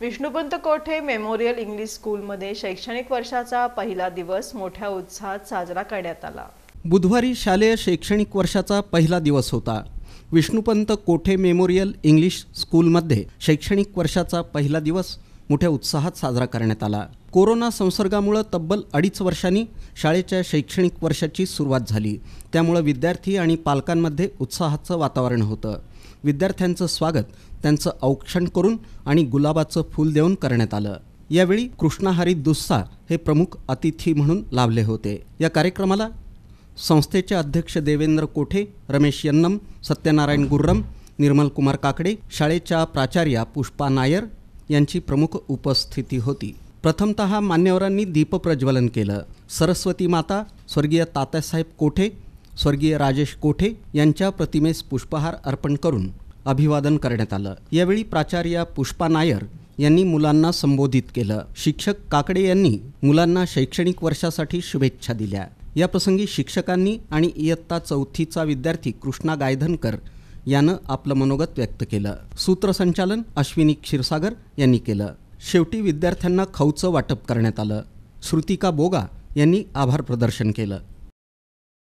विष्णुपंत कोठे memorial English स्कूलमध्ये शैक्षणिक वर्षाचा पहिला दिवस मोठ्या उत्साहात साजरा करण्यात आला. बुधवारी शालेय शैक्षणिक वर्षाचा पहिला दिवस होता. विष्णुपंत कोठे मेमोरियल इंग्लिश स्कूलमध्ये शैक्षणिक वर्षाचा पहिला दिवस मोठ्या उत्साहात साजरा करण्यात आला. कोरोना संसर्गामुळं तब्बल अडीच वर्षांनी शाळेच्या शैक्षणिक वर्षाची सुरुवात झाली. त्यामुळं विद्यार्थी आणि पालकांमध्ये उत्साहाचं वातावरण होतं. विद्यार्थ्यांचं स्वागत त्यांचं औक्षण करून आणि गुलाबाचं फूल देऊन करण्यात आलं. यावेळी कृष्णाहारी दुस्सा हे प्रमुख अतिथी म्हणून लाभले होते. या कार्यक्रमाला संस्थेचे अध्यक्ष देवेंद्र कोठे रमेश यन्नम सत्यनारायण गुर्रम निर्मल कुमार काकडे शाळेच्या प्राचार्या पुष्पा नायर यांची प्रमुख उपस्थिती होती. प्रथमत मान्यवरांनी दीपप्रज्वलन केलं. सरस्वती माता स्वर्गीय तात्यासाहेब कोठे स्वर्गीय राजेश कोठे यांच्या प्रतिमेस पुष्पहार अर्पण करून अभिवादन करण्यात आलं. यावेळी प्राचार्या पुष्पा नायर यांनी मुलांना संबोधित केलं. शिक्षक काकडे यांनी मुलांना शैक्षणिक वर्षासाठी शुभेच्छा दिल्या. याप्रसंगी शिक्षकांनी आणि इयत्ता चौथीचा विद्यार्थी कृष्णा गायधनकर यानं आपलं मनोगत व्यक्त केलं. सूत्रसंचालन अश्विनी क्षीरसागर यांनी केलं. शेवटी विद्यार्थ्यांना खौचं वाटप करण्यात आलं. श्रुतिका बोगा यांनी आभार प्रदर्शन केलं.